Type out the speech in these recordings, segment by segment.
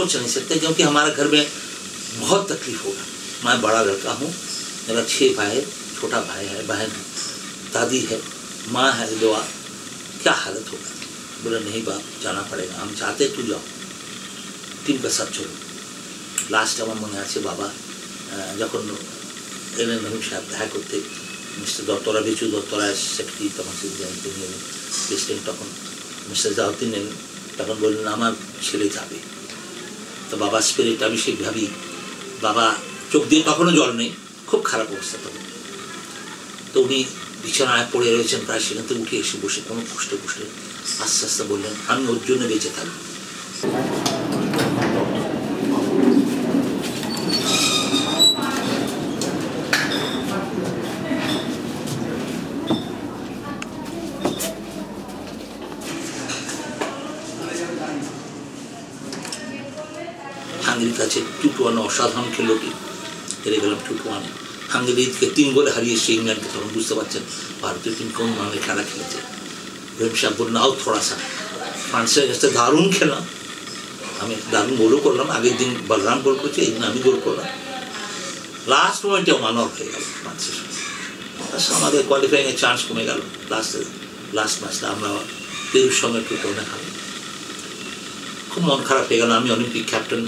सोच नहीं सकते क्योंकि हमारे घर में बहुत तकलीफ होगा मैं बड़ा लड़का हूँ मेरा छः भाई है छोटा भाई है बहन है दादी है माँ है दुआ क्या हालत होगा बोले नहीं बाप जाना पड़ेगा हम चाहते तू जाओ টিম কা সাথ চলো লাস্ট আমার মনে আছে বাবা আহ, যখন এলেন রহিম সাহেব দেখা করতে মিস্টার দত্তরা বিচু দত্তরা সেক্রেটারি তখন সিদ্ধান্ত নিয়ে এলেন প্রেসিডেন্ট তখন মিস্টার জাহতিন এলেন তখন বললেন আমার ছেলে যাবে তো বাবা স্পিরিট আমি সেই ভাবি। বাবা চোখ দিয়ে তখনও জল নেই, খুব খারাপ অবস্থা তখন তো উনি বিছানায় পড়ে রয়েছেন, প্রায় সেখান থেকে উঠে এসে বসে কোনো কষ্ট কষ্ট আস্তে আস্তে বললেন, আমি ওর জন্য বেঁচে থাকব। কাছে টু টু অসাধারণ খেলো কি হেরে গেলাম টু টু ওয়ানে তিন গোলে হারিয়েছে ইংল্যান্ডকে তখন বুঝতে পারছেন, ভারতীয় টিম কোন মানে খেলা খেলেছে। রহিম সাহেব বললেন আও থোড়া সা ফ্রান্সের কাছে দারুণ খেলাম আমি দারুণ গোলও করলাম। আগের দিন বলরাম গোল করছে, এই দিন আমি গোল করলাম। লাস্ট মোমেন্টে আউট হয়ে গেল ফ্রান্সের। আমাদের কোয়ালিফাইংয়ের চান্স কমে গেল। লাস্টে লাস্ট ম্যাচটা আমরা পেরুর সঙ্গে টু টোনে খুব মন খারাপ হয়ে গেল। আমি অলিম্পিক ক্যাপ্টেন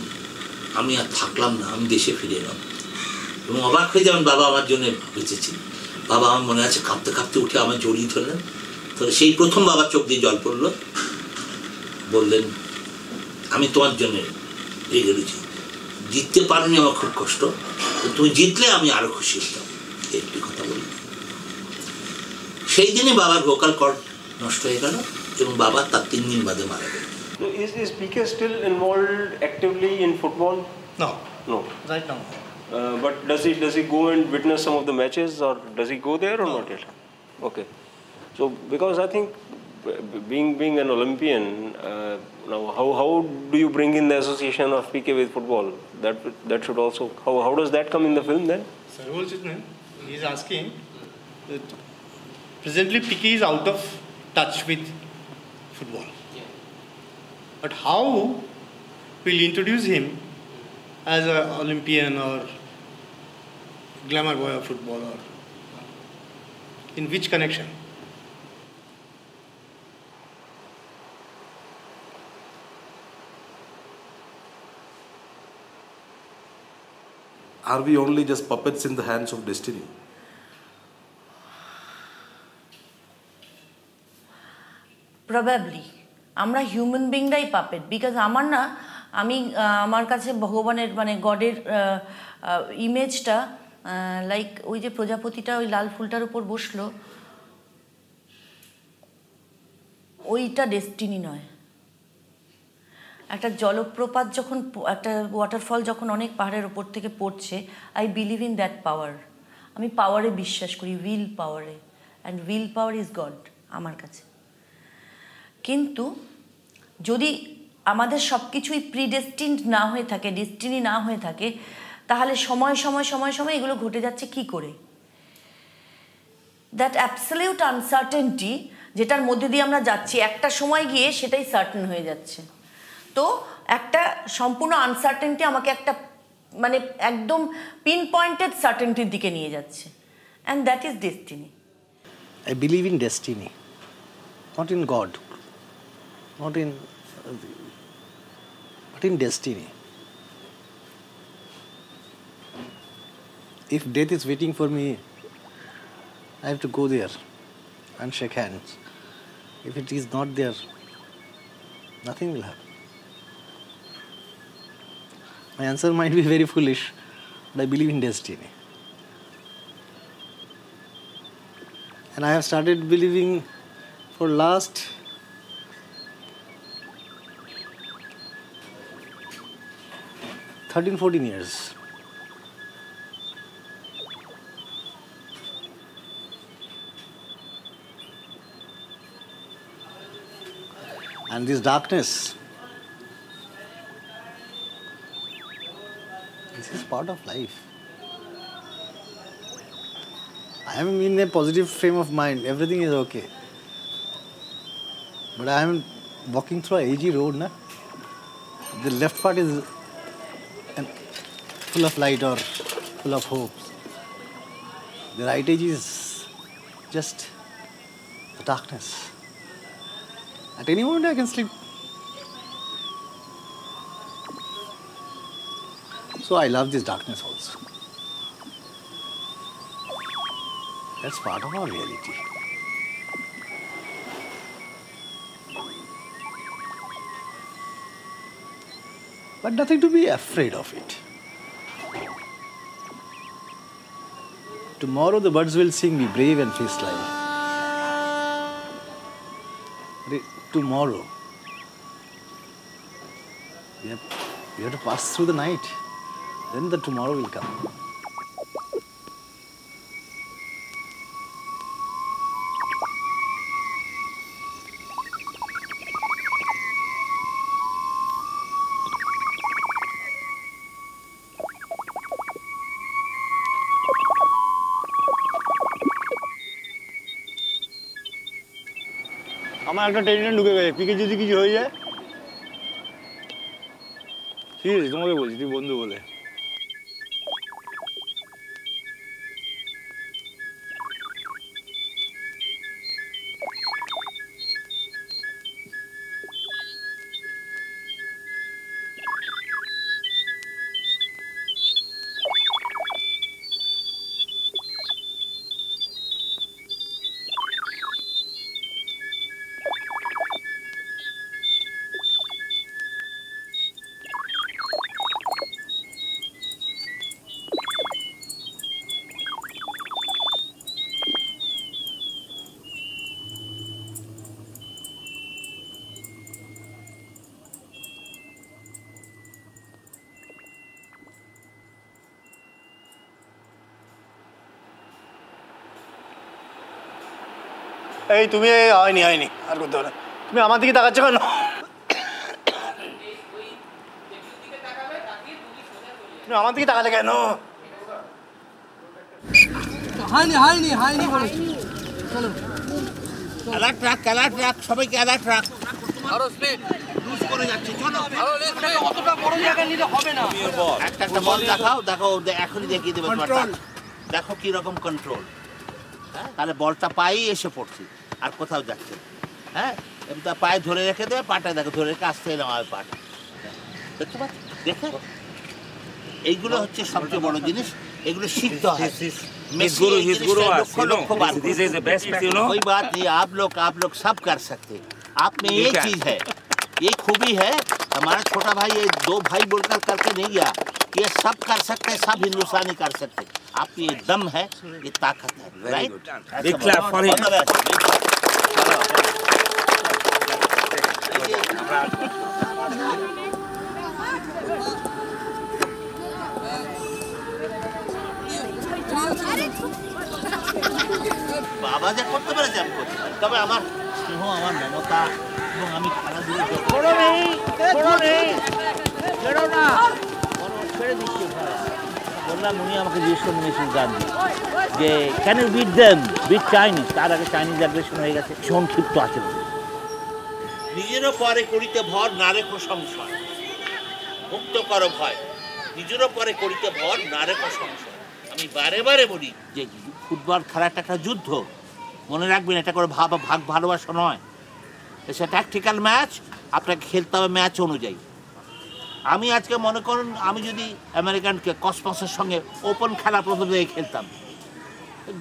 আমি আর থাকলাম না, আমি দেশে ফিরে এলাম। এবং অবাক হয়ে যাবেন বাবা আমার জন্য বেঁচেছিল বাবা আমার মনে আছে, কাঁপতে কাঁপতে উঠে আমার জড়িয়ে ধরলেন। তো সেই প্রথম বাবার চোখ দিয়ে জল পড়ল। বললেন, আমি তোমার জন্য রেগে গেছি জিততে পারিনি আমার খুব কষ্ট। তুমি জিতলে আমি আরও খুশি হতাম। একটি কথা বলি সেই দিনে বাবার ভোকাল কর্ড নষ্ট হয়ে গেল এবং বাবা তার তিন দিন বাদে মারা গেল So is, is PK still involved actively in football? No, No. right now. Uh, but does he does he go and witness some of the matches or does he go there or not yet? Okay. So because I think being being an Olympian, uh, now how, how do you bring in the association of PK with football? That that should also how, how does that come in the film then? Chitnan, he is asking that presently Piqué is out of touch with football. But how will introduce him as an Olympian or glamour boy or footballer? In which connection? Are we only just puppets in the hands of destiny? Probably. আমরা human বিংরাই puppet because আমার না, আমি আমার কাছে ভগবানের মানে গডের ইমেজটা লাইক ওই যে প্রজাপতিটা ওই লাল ফুলটার উপর বসল, ওইটা ডেস্টিনি নয়। একটা জলপ্রপাত যখন, একটা ওয়াটারফল যখন অনেক পাহাড়ের ওপর থেকে পড়ছে I believe in that power আমি পাওয়ারে বিশ্বাস করি উইল পাওয়ারে and will power is God আমার কাছে। কিন্তু যদি আমাদের সব কিছুই প্রিডেস্টিন্ড না হয়ে থাকে ডেস্টিনি না হয়ে থাকে তাহলে সময় সময় সময় সময় এগুলো ঘটে যাচ্ছে কি করে? দ্যাট অ্যাবসলিউট আনসার্টেনটি যেটার মধ্যে দিয়ে আমরা যাচ্ছি একটা সময় গিয়ে সেটাই সার্টেন হয়ে যাচ্ছে। তো একটা সম্পূর্ণ আনসার্টেনটি আমাকে একটা মানে একদম পিন পয়েন্টেড সার্টেনটির দিকে নিয়ে যাচ্ছে। And that is destiny I believe in destiny, not in God, not in, uh, but in destiny. If death is waiting for me, I have to go there and shake hands. If it is not there, nothing will happen. My answer might be very foolish, but I believe in destiny. and I have started believing for last thirteen, fourteen years. And this darkness, this is part of life. I am in a positive frame of mind. Everything is okay. But I am walking through a AG road, na? the left part is full of light or full of hopes. The right edge is just the darkness. At any moment I can sleep. So I love this darkness also. That's part of our reality. But nothing to be afraid of it. Tomorrow the birds will sing, me brave and face life. Tomorrow. We have, we have to pass through the night. Then the tomorrow will come. একটা ট্রেনে ঢুকে গেছে। পিকে যদি কিছু হয়ে যায়। ঠিক আছে, তোমাকে বলছি, তুই বন্ধু বলে। এই তুমি হয়নি হয়নি আর করতে হবে তুমি আমার দিকে তাকাচ্ছ কেন? তুমি আমার দিকে তাকালে কেন? হয়নি হয়নি হয়নি বলেছি অ্যালার্ট রাখ অ্যালার্ট রাখ সবাইকে অ্যালার্ট রাখ। আরও স্পিড লুজ করে যাচ্ছে। চলো আরও লেফট অতটা বড় জায়গা নিলে হবে না। একটা একটা বল দেখাও দেখো এখনই দেখিয়ে দেবে দেখো কি রকম কন্ট্রোল তাহলে বলটা পায়েই এসে পড়ছে আর কোথাও যাচ্ছে না। হ্যাঁ এবার তা পায়ে ধরে রেখে দেবে পাটা দেখো ধরে রেখে আসতে এলাম আমার পাটা দেখতে পাচ্ছ দেখে এইগুলো হচ্ছে সবচেয়ে বড় জিনিস এগুলো শিখতে হয় His guru, his guru was, লক্ষ you know, লক্ষ বার this is the best, you know. कोई बात नहीं आप लोग आप लोग सब कर सकते आप में ये ठीक है। चीज है ये खूबी है हमारा छोटा भाई ये दो भाई बोलकर करके नहीं गया ये सब कर सकते हैं सब हिंदुस्तानी कर सकते हैं। आप में ये दम है ये ताकत है Very right good. Big clap for him. বাবা যা করতে পেরেছে আমি করতে পারি তবে আমার স্নেহ আমার মমতা এবং আমি খেলাধুলো ছোড়ো নেই ছোড়ো নেই ছেড়ো না ছেড়ে দিচ্ছি ভাই। বললাম, উনি আমাকে জিজ্ঞেস করলেন মিসেস যে can you beat them beat Chinese তার আগে চাইনিজ অ্যাগ্রেশন হয়ে গেছে, সংক্ষিপ্ত আছে নিজেরও পরে করিতে ভর না রেখো সংশয় মুক্ত করো ভয়। নিজেরও পরে করিতে ভর না রেখো সংশয় আমি বারে বারে বলি যে, ফুটবল খেলাটা একটা যুদ্ধ। মনে রাখবেন, এটা করে ভাব ভাগ ভালোবাসা নয়। এটা ট্যাকটিক্যাল ম্যাচ আপনাকে খেলতে হবে ম্যাচ অনুযায়ী। আমি আজকে মনে করুন, আমি যদি আমেরিকানকে কসমসের সঙ্গে ওপেন খেলা প্রথম থেকে খেলতাম।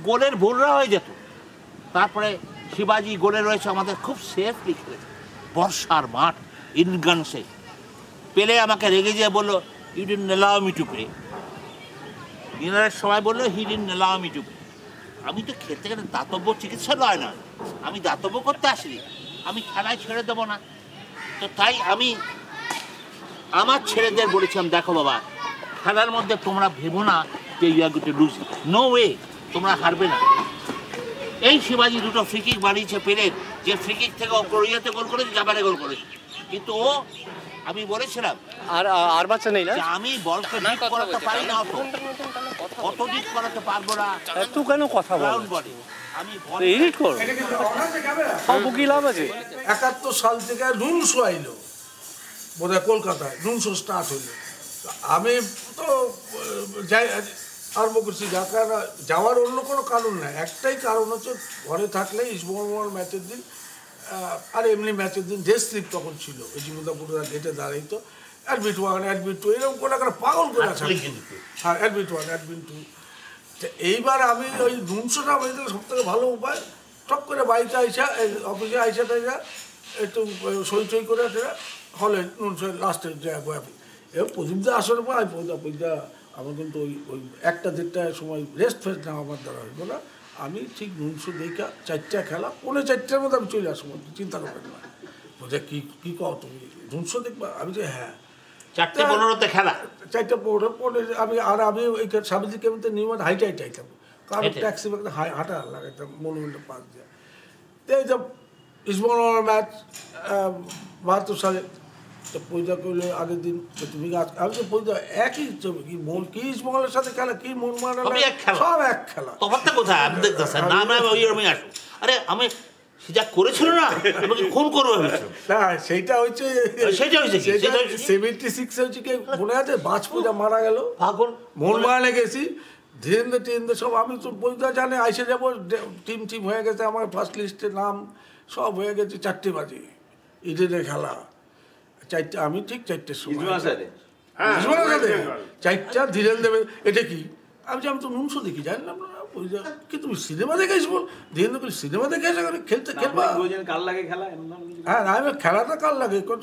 গোলের ভুলরা হয়ে যেত। তারপরে শিবাজি গোলে রয়েছে, আমাদের খুব সেফলি খেলেছে। বর্ষার মাঠ, ইনগানসে। পেলে আমাকে রেগে যেয়ে বলল you didn't allow me to ডিনারের সময় বলল he didn't allow me to আমি তো খেলতে গেলে দাতব্য চিকিৎসা নয় না। আমি দাতব্য করতে আসিনি। আমি খেলায় ছেড়ে দেবো না। তো তাই আমি আমার ছেলেদের বলেছিলাম দেখো বাবা খেলার মধ্যে তোমরা ভেবো না যে you are gotta lose no way তোমরা হারবে না। এই শিবাজি দুটো ফ্রিকিক বানিয়েছে পেলের যে ফ্রিকিক থেকে ও কোরিয়াতে গোল করেছে জাপানে গোল করেছে। কিন্তু ও আমি বলেছিলাম আর আর বাচ্চা নেই না? আমি বলকে ডিপ করাতে পারি না অত। অত ডিপ করাতে পারব না? এত কেন কথা বল আমি বল এডিট কর। সব কি লাভ আছে। একাত্তর সাল থেকে রুলস আইলো। বোধহয় কলকাতায় নুনশো স্টার্ট হইল আমি তো যাই আরম্ভ করছি। ঢাকা যাওয়ার অন্য কোনো কারণ নাই। একটাই কারণ হচ্ছে ঘরে থাকলে ইস্টবেঙ্গল ম্যাচের দিন আর এমনি ম্যাচের দিন ডে স্লিপ তখন ছিল। ওই জিমুদাপুরা গেটে দাঁড়াইতো অ্যাডমিট ওয়ান অ্যাডমিট টু এরকম করে একটা পাগল করে আর থাকে হ্যাঁ অ্যাডমিট ওয়ান অ্যাডমিট টু তো এইবার আমি ওই নুনশোটা বেঁধে সব থেকে ভালো উপায় টপ করে বাড়িতে আইসা অফিসে আইসা টাইসা একটু সই টই করে হলে লাস্টে প্রদীপদা আসার পর আমি প্রদীপদা প্রদীপদা আমার কিন্তু ওই ওই একটা দেড়টার সময় রেস্ট ফেস্ট নেওয়া আমার দ্বারা হইব না আমি ঠিক নুনশো দেখা চারটা খেলা পৌনে চারটার মধ্যে আমি চলে আসব চিন্তা করবেন না বলছে কী কী কও তুমি নুনশো দেখবা আমি যে হ্যাঁ চারটে পনেরোতে খেলা চারটা পৌঁছে পৌঁছে আমি আর আমি ওই স্বামীজি কেমন নিয়মিত হাইটে হাইটে আইতাম কারণ? ট্যাক্সি হাঁটা লাগাইতাম মনুমেন্টের পাশ দিয়ে তো এই যে ইসবঙ্গল ম্যাচ বাহাত্তর সালে তো পূজা করলে আগের দিন তুমি আমি তো পূজা একই কি মন কি ইসবঙ্গলের সাথে খেলা কি মন খেলা। সব এক খেলা। কোথায়? আমি দেখতেছি না ওই রকমই আরে আমি সে যা করেছিল না আমাকে খুন করব না সেইটা হচ্ছে সেটা সেভেন্টি সিক্স হচ্ছে কি? মনে আছে? বাজ পূজা মারা গেল। পাগল। মন মানে গেছি ধীরেন্দ্র টিরেন্দ্র সব আমি তো বইটা জানে আইসে যাব টিম টিম হয়ে গেছে আমার ফার্স্ট লিস্টে নাম। সব হয়ে গেছে চারটে বাজে। ইডেনে খেলা। চারটে আমি ঠিক চারটের সময়। ইসমাইল চারটা ধীরেন দেবে এটা কি? আমি যে আমি তো নুনশো দেখি জানলাম না কি তুমি সিনেমা দেখে আসব ধীরেন্দ্র বলি সিনেমা দেখে এসে খেলতে খেলবা? কাল লাগে খেলা? হ্যাঁ আমি খেলাটা কাল লাগে? কত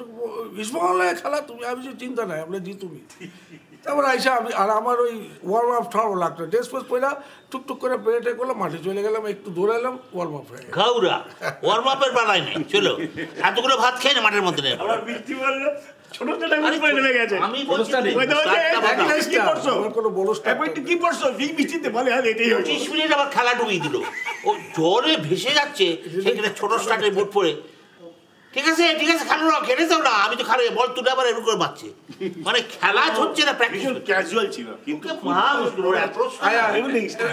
গ্রীষ্মকাল লাগে খেলা তুমি আমি যে চিন্তা নাই আমরা জি তুমি তারপর আইসা আমি আর আমার ওই ওয়ার্ম আপ ঠাড়ো লাগতো। ড্রেস ফেস পরে টুকটুক করে পেরেটে করলাম মাঠে চলে গেলাম একটু দৌড়ালাম ওয়ার্ম আপ হয়ে ঘাউরা ওয়ার্ম আপের বাড়াই নাই চলো। এতগুলো ভাত খেয়ে না মাঠের মধ্যে আবার বৃষ্টি বলল? আমার খেলা ডুবিয়ে দিল। ও জলে ভেসে যাচ্ছে সেখানে ছোট স্টার্টের বুট পরে। ঠিক আছে ঠিক আছে খেলো না খেলে যাও না। আমি তো খারে বল তুলে আবার এরকম করে মারছে। মানে খেলা হচ্ছে না প্র্যাকটিস ক্যাজুয়াল ছিল কিন্তু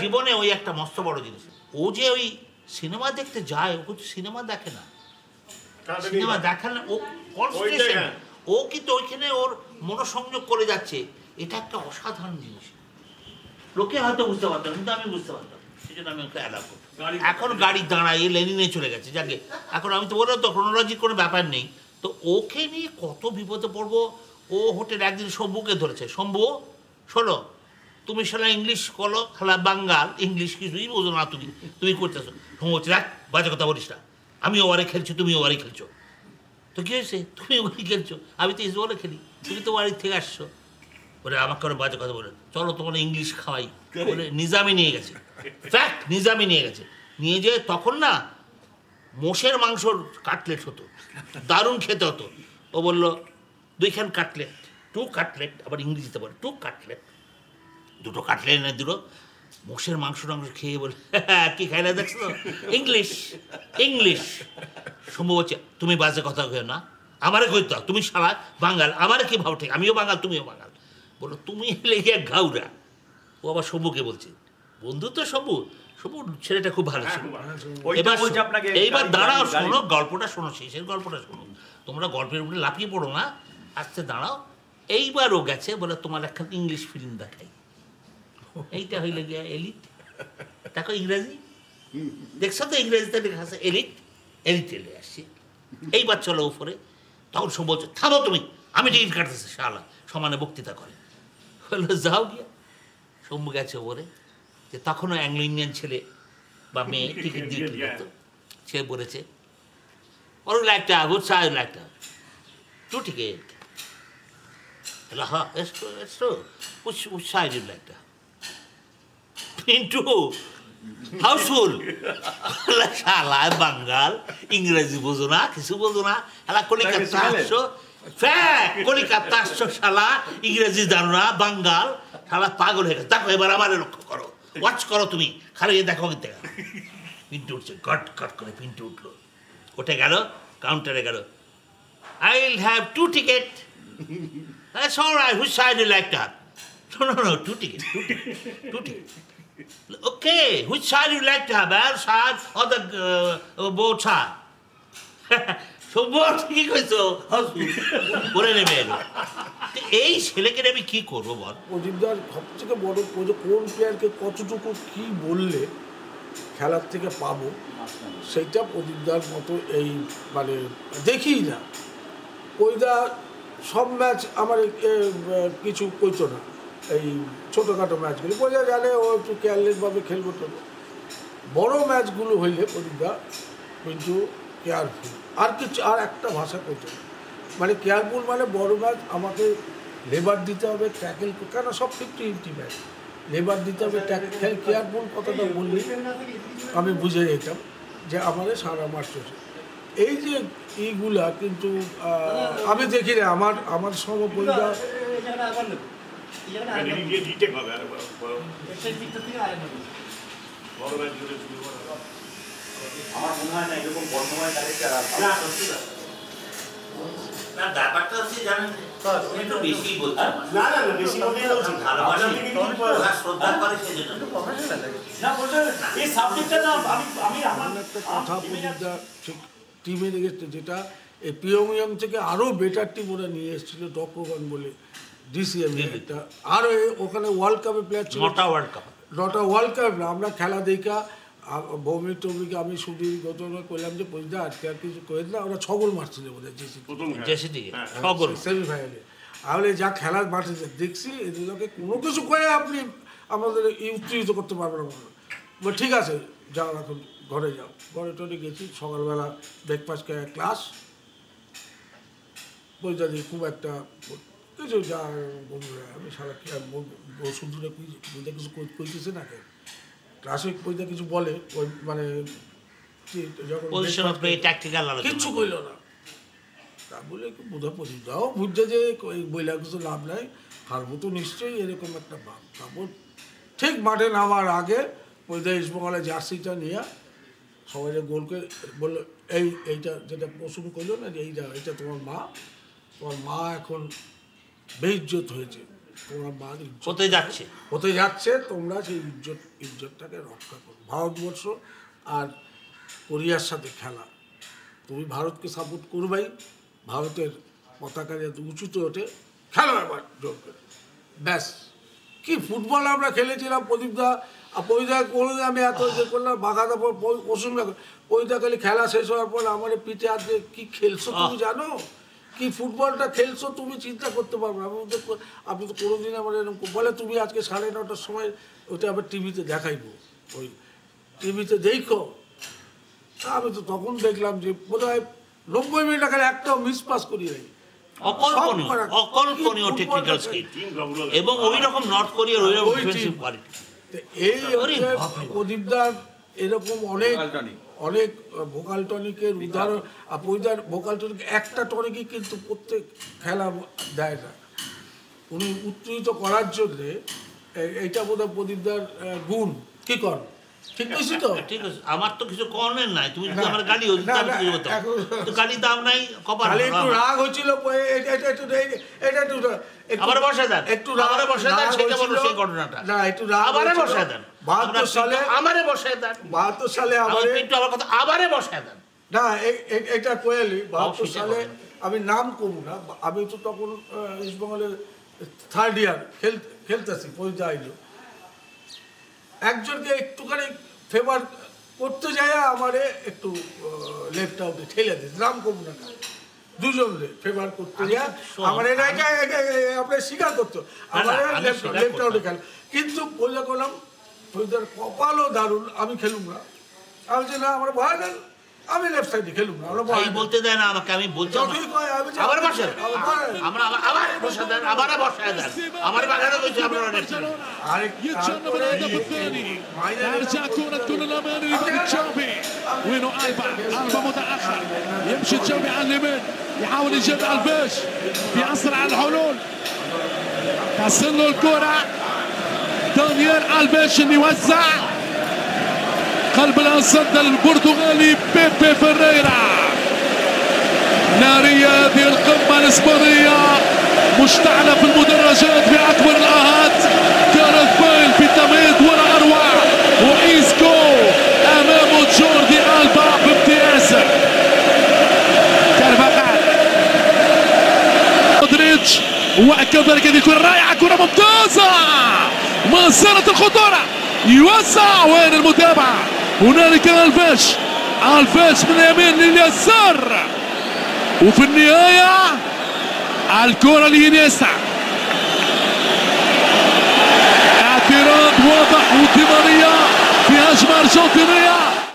জীবনে ওই একটা মস্ত বড় জিনিস। ও যে ওই সিনেমা দেখতে যায় ও কিন্তু সিনেমা দেখে না। সিনেমা দেখে না। ও কনসেন্ট্রেশন হ্যাঁ। ও কিন্তু ওইখানে ওর মনোসংযোগ করে যাচ্ছে। এটা একটা অসাধারণ জিনিস। লোকে হয়তো বুঝতে পারতো কিন্তু আমি বুঝতে পারতাম। জন্য আমি ওকে অ্যালাউ করতাম এখন গাড়ি দাঁড়ায় লেনিনে চলে গেছে যাকে এখন আমি তো বললাম তো ক্রোনোলজির কোনো ব্যাপার নেই। তো ওকে নিয়ে কত বিপদে পড়ব? ও হোটেল একদিন শম্ভুকে ধরেছে। শম্ভু শোনো তুমি শালা ইংলিশ করো খালা বাঙ্গাল ইংলিশ কিছুই বোঝো না তুমি তুমি করতেছো। শম্ভু বলছে দেখ বাজে কথা বলিস না। আমি ওভারে খেলছি তুমি ওভারে খেলছো। তো কি হয়েছে? তুমি ওভারে খেলছো? আমি তো ইসবলে খেলি। তুমি তো বাড়ির থেকে আসছো। বলে আমাকে করে বাজে কথা বলে। চলো তোমার ইংলিশ খাওয়াই বলে নিজামি নিয়ে গেছে। ফ্যাক্ট নিজামি নিয়ে গেছে। নিয়ে যেয়ে তখন না মোষের মাংসর কাটলেট হতো। দারুণ খেতে হতো। ও বলল দুইখান কাটলেট টু কাটলেট। আবার ইংরেজিতে বলে টু কাটলেট। দুটো কাটলেট এনে দিল। মোষের মাংস টাংস খেয়ে বলে কি খাইলে দেখছ? English English. সম্ভব হচ্ছে তুমি বাজে কথা কেউ না। আমারে কইতো তুমি সারা বাঙাল আমারে কি ভাব ঠিক আমিও বাঙাল তুমিও বাঙাল। বলো তুমি এলে গিয়ে ঘাউরা। ও আবার শম্ভুকে বলছে বন্ধু তো শম্ভু শম্ভু ছেলেটা খুব ভালো ছিল। এবার এইবার দাঁড়াও শোনো গল্পটা শোনো শেষের গল্পটা শোনো। তোমরা গল্পের উপরে লাফিয়ে পড়ো না আস্তে দাঁড়াও। এইবারও গেছে বলে তোমার একখান ইংলিশ ফিল্ম দেখাই। এইটা হইলে গিয়া এলিট। দেখো ইংরেজি? দেখছ তো ইংরেজিতে লেখা আছে এলিট? এলিট এলে আসছে। এইবার চলো উপরে। তখন সব বলছে থামো তুমি আমি টিকিট কাটতেছি শালা। সমানে বক্তৃতা করে। বলল যাও গিয়া। শম্ভু গেছে ওপরে। যে তখনও অ্যাংলো ইন্ডিয়ান ছেলে বা মেয়ে টিকিট দিয়ে করতো সে বলেছে ওর লাইকটা গুড সাইড লাইকটা টু। টিকিট হ্যাঁ এস এস পিন্টু হাউসফুল শালা বাঙ্গাল ইংরেজি বোঝো না কিছু বোঝো না। কলিকাতা আসছো ফ্যাক কলিকাতা আসছো শালা ইংরেজি জানো না বাঙ্গাল শালা পাগল হয়ে গেছে দেখো এবার আমারে লক্ষ্য করো ওয়াচ করো তুমি খালি এ দেখো কিন্তু পিন্টু উঠছে গট গট করে পিন্টু উঠল উঠে গেল কাউন্টারে গেল I will have to ticket. Which side do you like that? No, no, no. Two tickets. Two tickets. Two tickets. Okay. Which side do you like to have? Our side সভ্য ঠিকই কইছো করে নেবে এই ছেলেকে আমি কি করব বল? প্রদীপদার সব থেকে বড় কোন প্লেয়ারকে কতটুকু কি বললে খেলার থেকে পাবো সেইটা প্রদীপদার মতো এই মানে দেখি না। ওইদা সব ম্যাচ আমার কিছু কইতো না, এই ছোটোখাটো ম্যাচগুলো বোঝা জানে, ও একটু কেয়ারলেসভাবে খেলব তো। বড় ম্যাচগুলো হইলে প্রদীপদা কিন্তু কেয়ারফুল। আর কিছু আর একটা ভাষা কইতো মানে কেয়ারফুল মানে বড় ম্যাচ আমাকে লেবার দিতে হবে ট্যাকেল কেন সব ফিফটি ফিফটি ম্যাচ লেবার দিতে হবে ট্যাকেল কেয়ারফুল কথাটা বললি আমি বুঝে যেতাম যে আমাদের সারা মাস চলছে। এই যে এইগুলা কিন্তু আমি দেখি না আমার আমার সমপরিবার হবে আরে বড় বড় বড় ম্যাচ ধরে শুরু করা আমার মনে হয় না এরকম বর্ণময় ডাইরেক্টর আর না সত্যি না না ব্যাপারটা হচ্ছে জানেন একটু বেশি বলছো। না না না বেশি বলতেই না উচিত ভালোবাসি। আপনার থেকে কিছু বলা- আর শ্রদ্ধা করে সেজন্য। না বলতে এই সাবজেক্টটা না আমি আমি আমার কথা প্রদীপদা ঠিক টিমে রেখেছে যেটা এই পিওমিয়াম থেকে আরও বেটার টিম ওরা নিয়ে এসেছিল ডক্রগন বলে। ডিসিএম আরও ওখানে ওয়ার্ল্ড কাপে প্লেয়ার ছিল। নটা ওয়ার্ল্ড কাপ নটা ওয়ার্ল্ড কাপ না আমরা খেলা দেখা ভৌমিক টৌমিক আমি সুধীর গতবার করলাম যে পরিদা আজকে আর কিছু করে না ওরা ছগল মারছিল বোধ হয় জেসি প্রথম খেলা। জেসি দিকে ছগল। সেমিফাইনালে তাহলে যা খেলার মাঠে দেখছি এগুলোকে কোনো কিছু করে আপনি আমাদের উত্তেজিত করতে পারবেন না। ঠিক আছে যাও এখন ঘরে যাও। ঘরে টরে গেছি সকালবেলা ব্রেকফাস্ট করে ক্লাস বইটা দিয়ে খুব একটা কিছু যা বন্ধুরা আমি সারা কি আর বসুন্ধরা কিছু কই- কইতেছে না কেন ক্লাসে বইটা কিছু বলে ওই মানে কি যখন পজিশন অফ প্লে ট্যাকটিক্যাল আলোচনা। কিচ্ছু কইল না। তা বলে বোধা পড়ি। দাও বুঝছে যে ওই বইলা কিছু লাভ নাই হারবো তো নিশ্চয়ই এরকম একটা ভাব। তারপর ঠিক মাঠে নামার আগে ওইটা ইস্টবেঙ্গলের জার্সিটা নিয়ে সবাই গোলকে বলল এই এইটা যেটা পছন্দ করল না যে এইটা এইটা তোমার মা তোমার মা এখন বেইজ্জত হয়েছে তোমার মা হতে যাচ্ছে। হতে যাচ্ছে তোমরা সেই ইজ্জত ইজ্জতটাকে রক্ষা করো। ভারতবর্ষ আর কোরিয়ার সাথে খেলা। তুমি ভারতকে সাপোর্ট করবাই ভারতের পতাকা যাতে উঁচুতে ওঠে খেলো এবার জোর করে। ব্যাস। কি ফুটবল আমরা খেলেছিলাম প্রদীপদা আর প্রদীপদা কোনোদিন আমি এত যে করলাম বাঘাদা পছন্দ প্রদীপদা খালি খেলা শেষ হওয়ার পর আমার পিঠে হাত দিয়ে কি খেলছো তুমি জানো? কি ফুটবলটা খেলছো তুমি চিন্তা করতে পারবে না। আমি তো আপনি তো কোনোদিন আমার এরকম বলে তুমি আজকে সাড়ে নটার সময় ওটা আবার টিভিতে দেখাইবো। ওই টিভিতে দেখো। আমি তো তখন দেখলাম যে বোধ হয় নব্বই মিনিট আগে একটাও মিস পাস করি নাই। অকল্পনীয় অকল্পনীয় টেকনিক্যাল স্কিল এবং ওই রকম নর্থ কোরিয়ার ওই রকম ওই ডিফেন্সিভ team। কোয়ালিটি তো এই প্রদীপদার এরকম অনেক অনেক ভোকাল টনিকের উদাহরণ আর ভোকাল টনিক একটা টনিকই কিন্তু প্রত্যেক খেলা দেয় না। উনি উত্তেজিত করার জন্যে এইটা বোধহয় প্রদীপদার গুণ। কী কর ঠিক কইছি তো? ঠিক আছে আমার তো কিছু নাই তুমি যদি আমার গালি হতো আমি কিছু তো গালি দাম নাই কপাল খালি একটু রাগ এটা একটু এটা একটু একটু- আবার দেন। একটু বসায় দেন, সেটা বলো সেই ঘটনাটা। না একটু রাগ আবারে দেন। বাহাত্তর আমরা সালে আমারে দেন। বাহাত্তর সালে আমারে পিন্টু আমার কথা আবারে দেন। না এটা কোয়েলি বাহাত্তর সেটা সালে আমি নাম করব না আমি তো তখন ইস্টবেঙ্গলের থার্ড ইয়ার খেল খেলতেছি আইলো। একজনকে একটুখানি ফেভার করতে যায় আমারে একটু লেফট আউটে ঠেলে দিয়েছে নাম। করব না দুজন ফেভার করতে যায় আমার এটা এটা এটা- এটা- আপনি স্বীকার করতো। আমার আমি লেফট আউটে। খেলা কিন্তু পয়সা করলাম কপালও দারুণ আমি খেলুম না। আমি বলছি না আমার ভয় নেই। আমি লেফট সাইডে খেলুম না আমরা ভয় ভাই নেই। বলতে দেয় না আমাকে আমি বলছি আমার- যতই কয়, আমি বলছি, আবার বসে আমার ভয় নেই। আমরা আবার আবার বসে দেন আবার বসায় দেন আমার বাগানে বলছি আপনারা আরেক يتجنب الهدف الثاني ترجع كرة كل الأمان لبني تشاوبي وينه ألبا ألبا متأخر يمشي تشاوبي على اليمين يحاول يجيب الباش بيأثر على الحلول تصل له الكرة دانيال الباش اللي يوزع قلب الأسد البرتغالي بيبي فريرا. نارية هذه القمة الإسبانية مشتعلة في المدرجات بأكبر الآهات. كارث بيل في تمهيد ولا أروع وإيسكو أمام جوردي ألبا بامتياز. كارفاخال مودريتش وكذلك هذه كرة رائعة كرة ممتازة. مسيرة الخطورة. يوسع وين المتابعة؟ هنالك الفيش الفيش من اليمين لليسار. وفي النهاية الكرة لإنيستا. اعتراض واضح ودي ماريا في هجمة أرجنتينية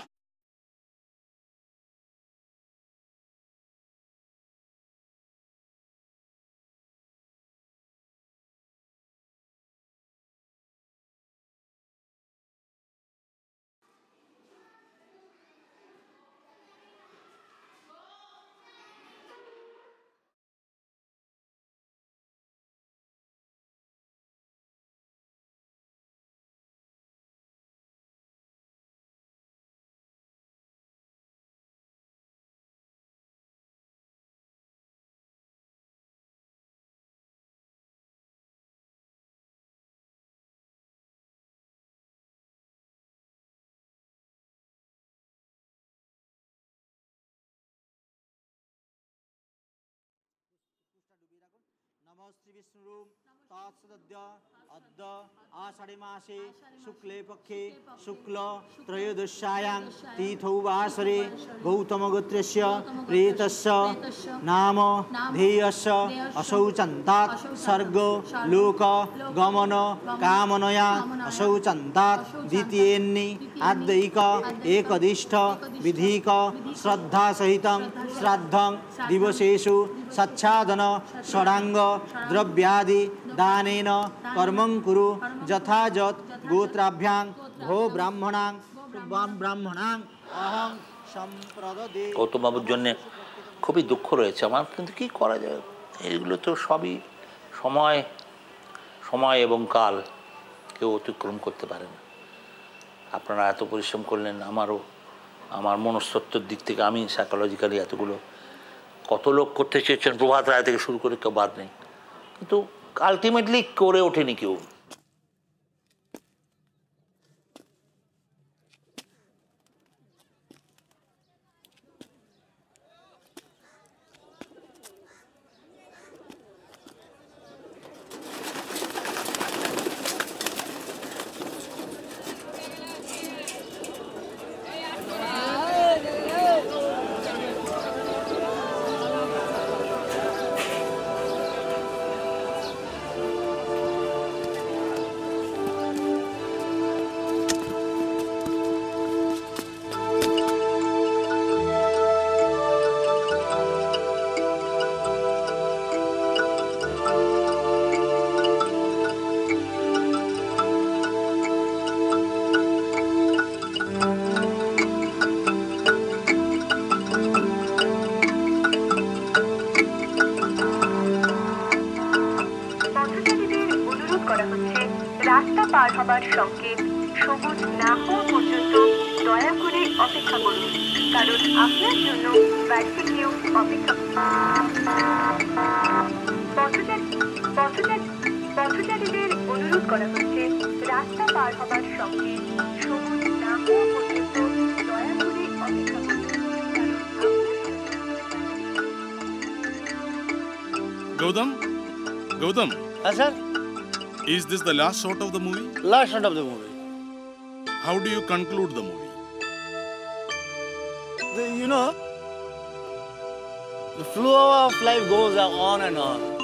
श्री विष्णु तत्सद्य अद्य आषाढमासे, शुक्ले पक्षे, शुक्ल त्रयोदशायां तीथौवासरे गौतमगोत्रस्य, प्रेतस्य, नाम धेयस असौ चन्तात् सर्ग, लोक, गमन, कामनया असौ चन्तात् द्वितीयेन्नि, आद्यैक एकदिष्ठ विधिक, श्रद्धासहितं, श्राद्धं, दिवसेषु, सच्छादन षडांग द्रव्यादि দানেন কর্মং কুরু যথাযথ গোত্রাভ্যাং ভো ব্রাহ্মণাং ব্রাহ্মণাং অহং সম্প্রদদে জন্য খুবই দুঃখ রয়েছে আমার, কিন্তু কি করা যায়? এইগুলো তো সবই সময় সময় এবং কাল কেউ অতিক্রম করতে পারে না। আপনারা এত পরিশ্রম করলেন, আমারও, আমার মনস্তত্ত্বের দিক থেকে আমি সাইকোলজিক্যালি এতগুলো কত লোক করতে চেয়েছেন, প্রভাত রায় থেকে শুরু করে কেউ বাদ নেই। কিন্তু আলটিমেটলি করে ওঠেনি কেউ। করা হচ্ছে রাস্তা পার হবার সংকেত সবুজ না হওয়া পর্যন্ত দয়া করে অপেক্ষা করুন কারণ আপনার জন্য বাড়িতে কেউ অপেক্ষা পথচারী পথচারী পথচারীদের অনুরোধ করা হচ্ছে রাস্তা পার হবার সংকেত সবুজ না হওয়া পর্যন্ত দয়া করে অপেক্ষা করুন Gautam? Gautam? Yes, sir. Is this the last shot of the movie? Last shot of the movie. How do you conclude the movie? The, you know, the flow of life goes on and on.